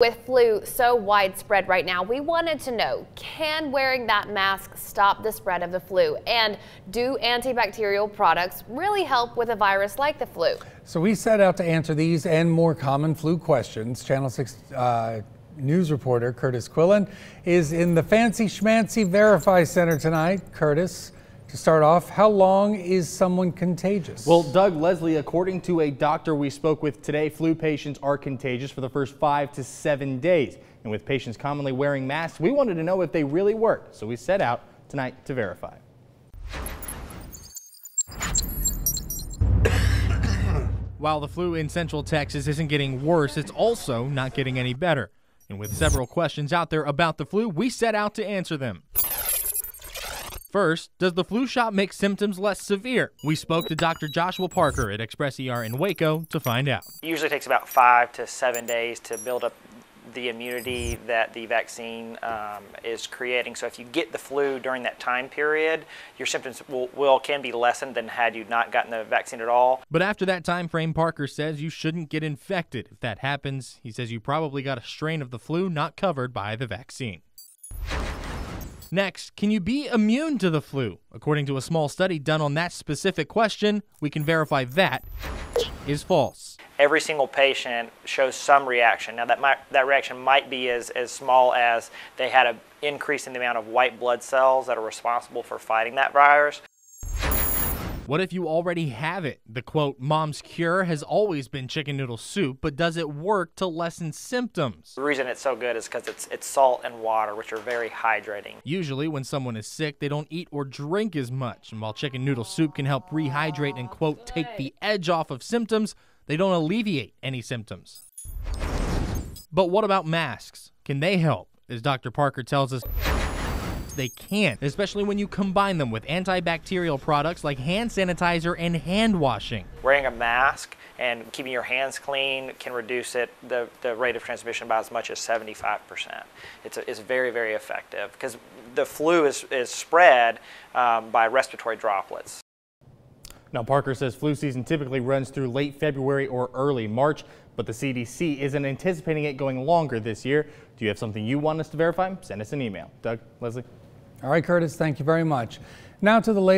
With flu so widespread right now, we wanted to know, can wearing that mask stop the spread of the flu? And do antibacterial products really help with a virus like the flu? So we set out to answer these and more common flu questions. Channel 6 uh, news reporter Kurtis Quillin is in the Fancy Schmancy Verify Center tonight. Kurtis, to start off, how long is someone contagious? Well, Doug Leslie, according to a doctor we spoke with today, flu patients are contagious for the first five to seven days. And with patients commonly wearing masks, we wanted to know if they really work. So we set out tonight to verify. While the flu in central Texas isn't getting worse, it's also not getting any better. And with several questions out there about the flu, we set out to answer them. First, does the flu shot make symptoms less severe? We spoke to Dr. Joshua Parker at Express ER in Waco to find out. It usually takes about five to seven days to build up the immunity that the vaccine um, is creating. So if you get the flu during that time period, your symptoms will, will, can be lessened than had you not gotten the vaccine at all. But after that time frame, Parker says you shouldn't get infected. If that happens, he says you probably got a strain of the flu not covered by the vaccine. Next, can you be immune to the flu? According to a small study done on that specific question, we can verify that is false. Every single patient shows some reaction. Now that might, that reaction might be as, as small as they had an increase in the amount of white blood cells that are responsible for fighting that virus. What if you already have it? The quote, mom's cure has always been chicken noodle soup, but does it work to lessen symptoms? The reason it's so good is because it's, it's salt and water, which are very hydrating. Usually, when someone is sick, they don't eat or drink as much. And while chicken noodle soup can help rehydrate and, quote, take the edge off of symptoms, they don't alleviate any symptoms. But what about masks? Can they help? As Dr. Parker tells us, they can, especially when you combine them with antibacterial products like hand sanitizer and hand washing. Wearing a mask and keeping your hands clean can reduce it the, the rate of transmission by as much as 75%. It's, a, it's very, very effective because the flu is, is spread um, by respiratory droplets. Now, Parker says flu season typically runs through late February or early March, but the CDC isn't anticipating it going longer this year. Do you have something you want us to verify? Send us an email. Doug, Leslie. All right, Kurtis, thank you very much. Now to the latest.